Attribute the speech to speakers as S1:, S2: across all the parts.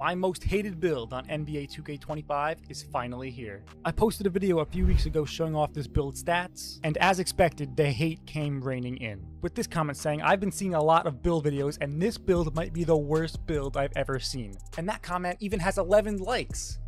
S1: My most hated build on NBA 2K25 is finally here. I posted a video a few weeks ago showing off this build stats, and as expected, the hate came raining in. With this comment saying, I've been seeing a lot of build videos, and this build might be the worst build I've ever seen. And that comment even has 11 likes.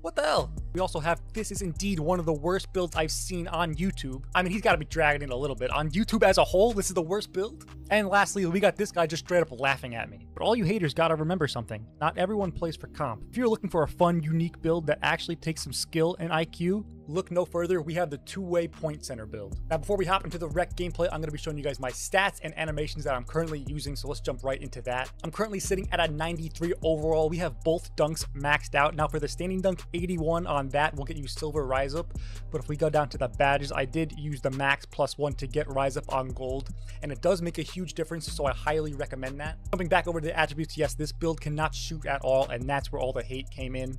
S1: What the hell? We also have this is indeed one of the worst builds I've seen on YouTube. I mean, he's got to be dragging it a little bit. On YouTube as a whole, this is the worst build. And lastly, we got this guy just straight up laughing at me. But all you haters gotta remember something. Not everyone plays for comp. If you're looking for a fun, unique build that actually takes some skill and IQ, look no further, we have the two-way point center build. Now, before we hop into the rec gameplay, I'm gonna be showing you guys my stats and animations that I'm currently using, so let's jump right into that. I'm currently sitting at a 93 overall. We have both dunks maxed out. Now, for the standing dunk, 81 on that will get you silver rise up. But if we go down to the badges, I did use the max plus one to get rise up on gold, and it does make a huge difference, so I highly recommend that. Jumping back over to the attributes, yes, this build cannot shoot at all, and that's where all the hate came in.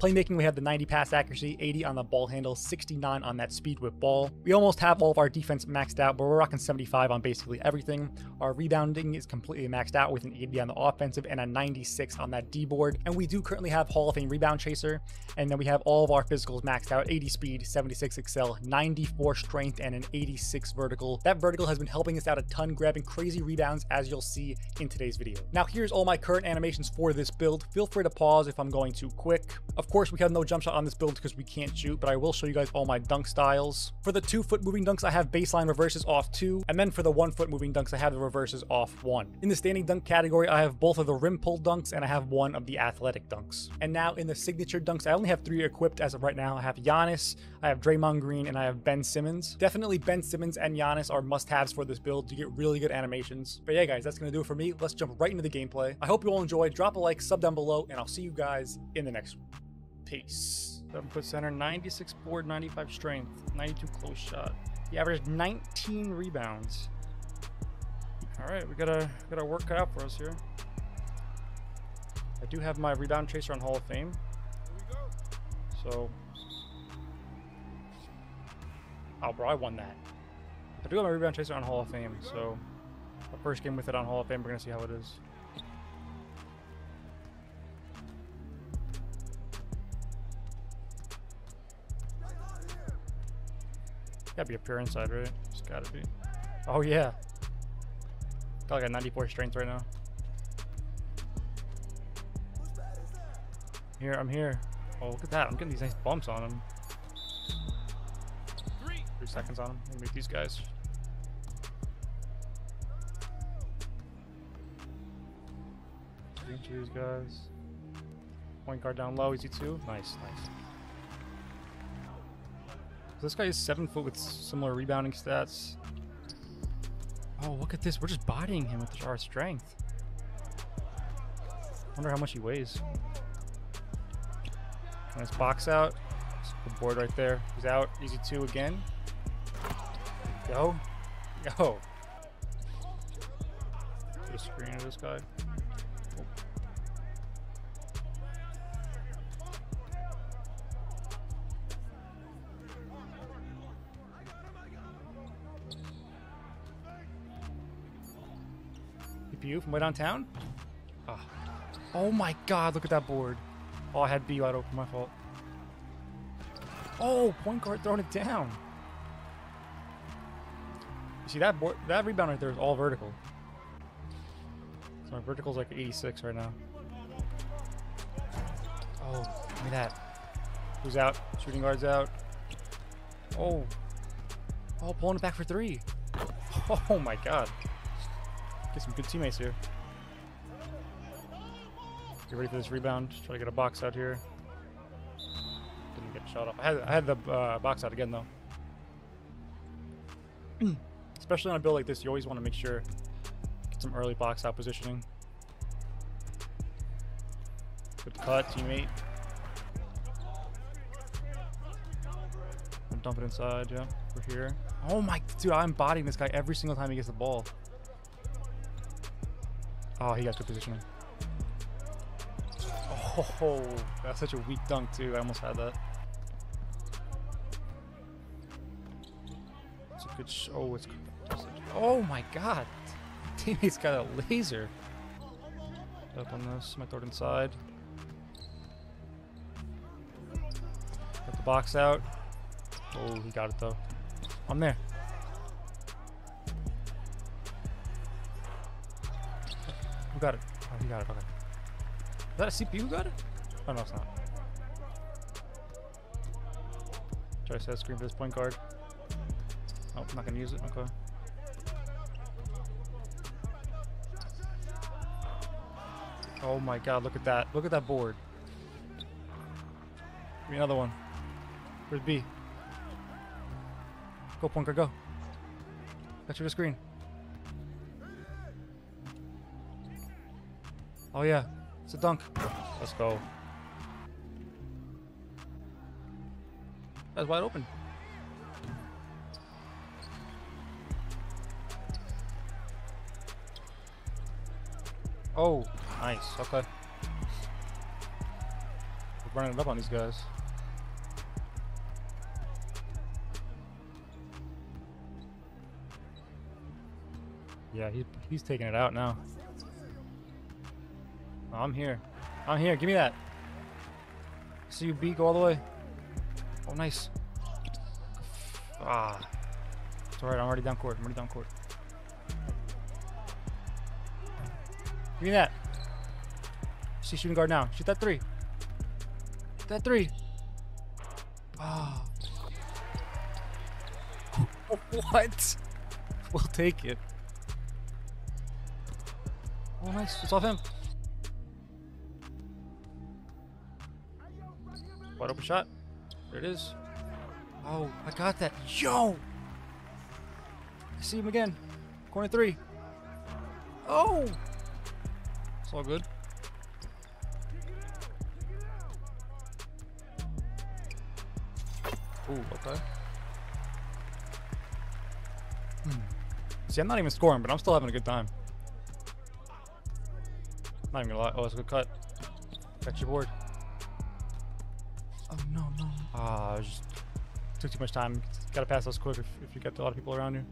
S1: Playmaking, we have the 90 pass accuracy, 80 on the ball handle, 69 on that speed with ball. We almost have all of our defense maxed out, but we're rocking 75 on basically everything. Our rebounding is completely maxed out with an 80 on the offensive and a 96 on that D board. And we do currently have Hall of Fame rebound chaser. And then we have all of our physicals maxed out, 80 speed, 76 excel, 94 strength, and an 86 vertical. That vertical has been helping us out a ton, grabbing crazy rebounds as you'll see in today's video. Now here's all my current animations for this build. Feel free to pause if I'm going too quick. Of course, we have no jump shot on this build because we can't shoot, but I will show you guys all my dunk styles. For the two foot moving dunks, I have baseline reverses off two, and then for the one foot moving dunks, I have the reverses off one. In the standing dunk category, I have both of the rim pull dunks and I have one of the athletic dunks. And now in the signature dunks, I only have three equipped as of right now. I have Giannis, I have Draymond Green, and I have Ben Simmons. Definitely Ben Simmons and Giannis are must-haves for this build to get really good animations. But yeah, guys, that's gonna do it for me. Let's jump right into the gameplay. I hope you all enjoyed. Drop a like, sub down below, and I'll see you guys in the next one. Peace. 7 foot center, 96 board, 95 strength, 92 close shot. He averaged 19 rebounds. All right, we got a got our work cut out for us here. I do have my rebound chaser on Hall of Fame. So, oh bro, I won that. I do have my rebound chaser on Hall of Fame. So, our first game with it on Hall of Fame, we're gonna see how it is. Gotta be a pure inside, right? It's gotta be. Oh yeah. Got like a 94 strength right now. Here, I'm here. Oh, look at that. I'm getting these nice bumps on him. Three seconds on him. I'm gonna make these guys. Each of these guys. Point guard down low, easy two. Nice, nice. This guy is seven foot with similar rebounding stats. Oh, look at this. We're just bodying him with our strength. Wonder how much he weighs. Nice box out. Good board right there. He's out. Easy two again. Go. Go. Put a screen of this guy. CPU from way downtown? Oh. oh my god, look at that board. Oh, I had B wide open, my fault. Oh, point guard throwing it down. You see that board, that rebound right there is all vertical. So my vertical's like 86 right now. Oh, look at that. Who's out? Shooting guard's out. Oh. Oh, pulling it back for three. Oh my god. Get some good teammates here. Get ready for this rebound. Try to get a box out here. Didn't get shot off. I had, I had the uh, box out again though. Especially on a build like this, you always want to make sure get some early box out positioning. Good cut, teammate. Dump it inside, yeah. We're here. Oh my, dude, I'm bodying this guy every single time he gets the ball. Oh, he got good positioning. Oh, that's such a weak dunk too. I almost had that. It's a good Oh, it's... Oh my god. Teammate's got a laser. Up on this, My third inside. Got the box out. Oh, he got it though. I'm there. Got it? Oh, he got it, okay. Is that a CPU who got it? Oh, no, it's not. Try to set a screen for this point guard. Oh, I'm not gonna use it, okay. Oh my god, look at that. Look at that board. Give me another one. Where's B? Go, Punker, go. Got you the screen. Oh yeah, it's a dunk. Let's go. That's wide open. Oh, nice. Okay. We're running it up on these guys. Yeah, he, he's taking it out now. Oh, I'm here. I'm here. Give me that. See you, B. Go all the way. Oh, nice. Ah. It's alright. I'm already down court. I'm already down court. Give me that. See shooting guard now. Shoot that three. That three. Ah. what? We'll take it. Oh, nice. It's off him. Wide open shot. There it is. Oh, I got that. Yo! I see him again. Corner three. Oh! It's all good. Ooh, okay. Hmm. See, I'm not even scoring, but I'm still having a good time. Not even gonna lie. Oh, it's a good cut. Got your board. Took too much time. Gotta pass those quick if, if you got a lot of people around you.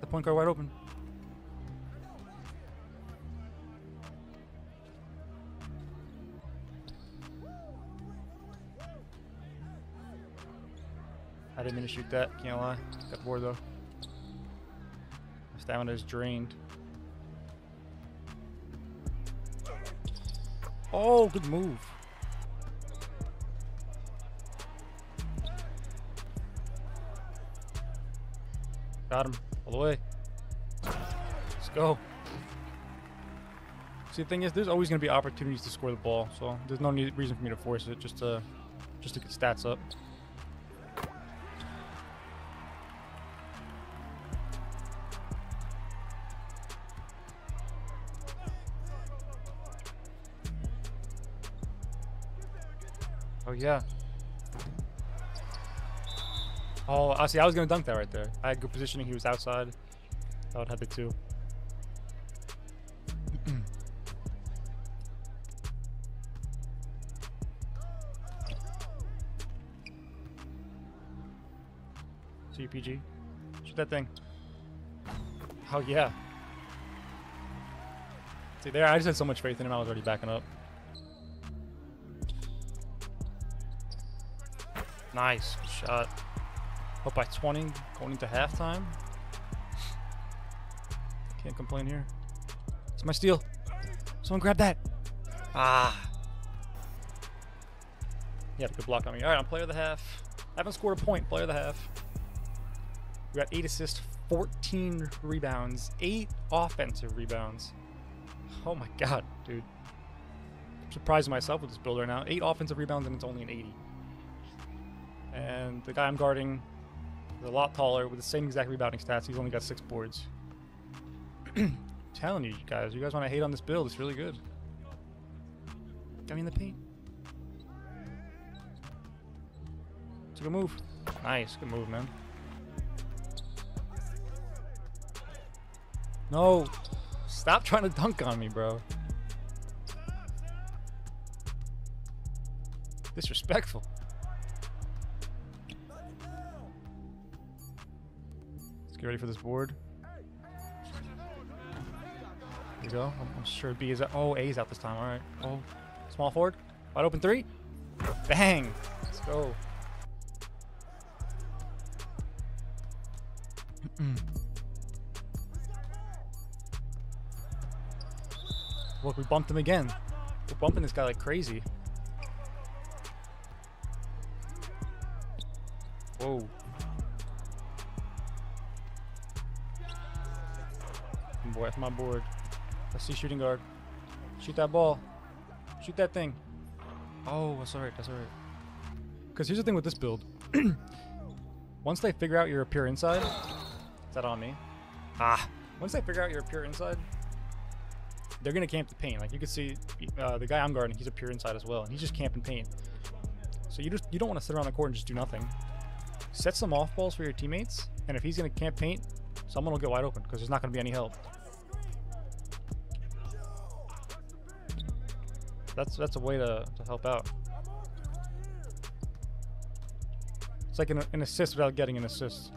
S1: The point guard wide open. I didn't mean to shoot that, can't lie. Got board though. My stamina is drained. Oh, good move. Got him all the way. Let's go. See, the thing is, there's always going to be opportunities to score the ball, so there's no need, reason for me to force it, just to, just to get stats up. Oh yeah. Oh, I see. I was gonna dunk that right there. I had good positioning. He was outside. I would have the two. CPG. Shoot that thing. Oh yeah. See there, I just had so much faith in him. I was already backing up. Nice shot. Up by 20 going into halftime. Can't complain here. It's my steal. Someone grab that. Ah. He had a good block on me. All right, I'm player of the half. I haven't scored a point. Player of the half. We got eight assists, 14 rebounds, eight offensive rebounds. Oh my god, dude. I'm surprising myself with this build right now. Eight offensive rebounds and it's only an 80. And the guy I'm guarding a lot taller with the same exact rebounding stats. He's only got six boards. telling you guys, you guys want to hate on this build, it's really good. Got me in the paint. It's a good move. Nice, good move, man. No. Stop trying to dunk on me, bro. Disrespectful. Get ready for this board. you go. I'm, I'm sure B is out. Oh, A is out this time. All right. Oh, small forward. Wide open three. Bang. Let's go. Look, we bumped him again. We're bumping this guy like crazy. Whoa. That's my board. Let's see shooting guard. Shoot that ball. Shoot that thing. Oh, that's alright, that's alright. Because here's the thing with this build. Once they figure out you're a pure inside, is that on me? Ah. Once they figure out you're a pure inside, they're gonna camp the paint. Like you can see, uh, the guy I'm guarding, he's a pure inside as well, and he's just camping paint. So you just you don't want to sit around the court and just do nothing. Set some off balls for your teammates, and if he's gonna camp paint, someone will get wide open because there's not gonna be any help. That's that's a way to, to help out. It's like an, an assist without getting an assist.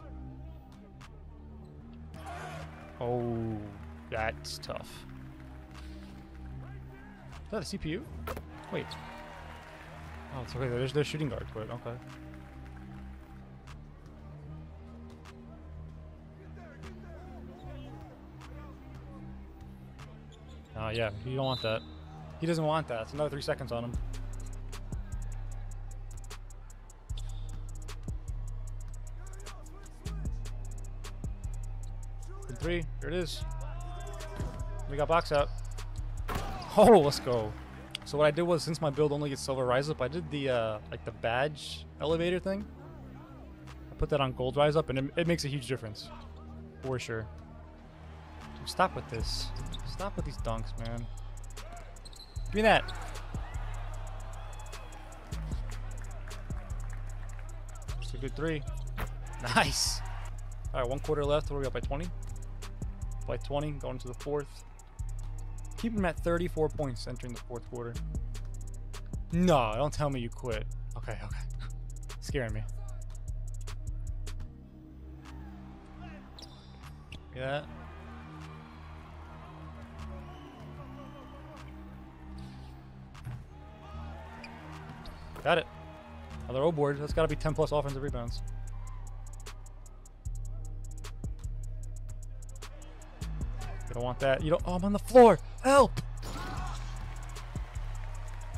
S1: Oh, that's tough. Is that a CPU? Wait. Oh, it's okay. There's their shooting guard it. Okay. Oh, yeah. You don't want that. He doesn't want that. It's another three seconds on him. Good three. Here it is. We got box out. Oh, let's go. So what I did was, since my build only gets silver rise up, I did the uh, like the badge elevator thing. I put that on gold rise up, and it, it makes a huge difference, for sure. Dude, stop with this. Stop with these dunks, man. Give me that. It's a good three. Nice. All right, one quarter left. We're up by 20. By 20, going to the fourth. Keep him at 34 points entering the fourth quarter. No, don't tell me you quit. Okay, okay. Scaring me. Yeah. Got it. Another O board. That's got to be 10 plus offensive rebounds. You don't want that. You don't. Oh, I'm on the floor. Help!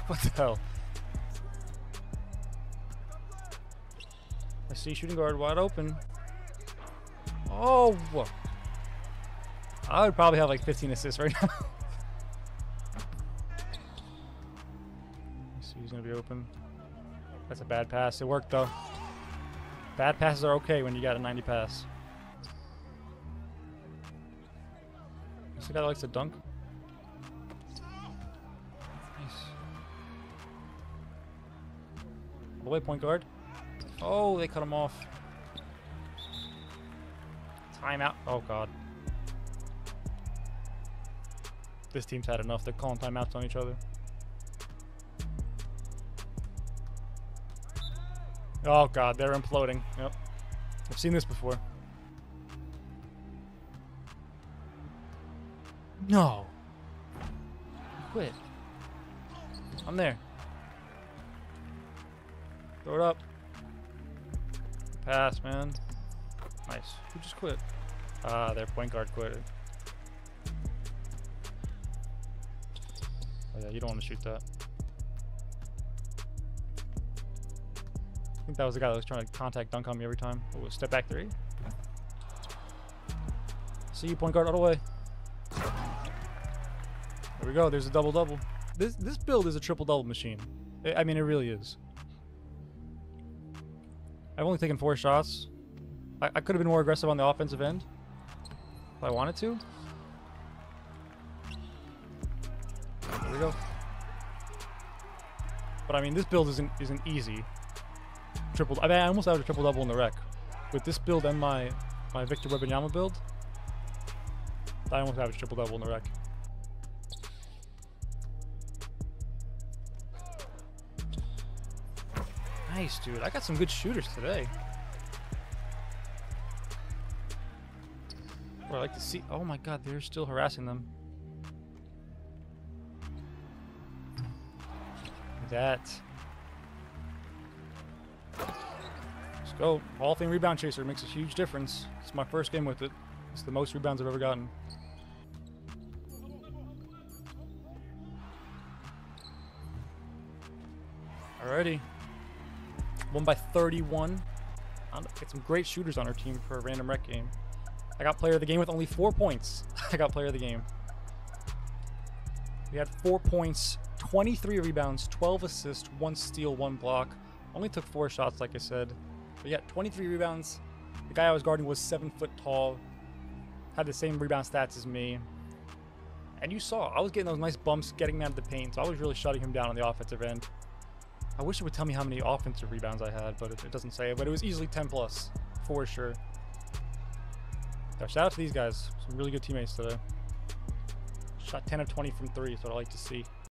S1: What the hell? I see shooting guard wide open. Oh! I would probably have like 15 assists right now. see he's gonna be open. That's a bad pass. It worked though. Bad passes are okay when you got a 90 pass. This guy likes to dunk. Nice. All the way, point guard. Oh, they cut him off. Timeout. Oh, God. This team's had enough. They're calling timeouts on each other. Oh, God. They're imploding. Yep. I've seen this before. No. Quit. I'm there. Throw it up. Pass, man. Nice. Who just quit? Ah, their point guard quit. Oh yeah, you don't want to shoot that. Think that was the guy that was trying to contact dunk on me every time. Oh, step back three. See you, point guard all the way. There we go. There's a double double. This this build is a triple double machine. I mean, it really is. I've only taken four shots. I, I could have been more aggressive on the offensive end if I wanted to. There we go. But I mean, this build isn't isn't easy triple. I, mean, I almost averaged a triple double in the rec with this build and my my Victor Wembanyama build. I almost averaged triple double in the rec. Nice, dude. I got some good shooters today. I like to see. Oh my God, they're still harassing them. That Hall of Fame rebound chaser makes a huge difference. It's my first game with it. It's the most rebounds I've ever gotten. Alrighty. Won by 31. Get some great shooters on our team for a random rec game. I got player of the game with only four points. I got player of the game. We had four points, 23 rebounds, 12 assists, one steal, one block. Only took four shots, like I said. But yeah, 23 rebounds. The guy I was guarding was seven foot tall, had the same rebound stats as me. And you saw, I was getting those nice bumps, getting out of the paint, so I was really shutting him down on the offensive end. I wish it would tell me how many offensive rebounds I had, but it, it doesn't say. But it was easily 10 plus, for sure. Yeah, shout out to these guys. Some really good teammates today. Shot 10 of 20 from three, so I like to see.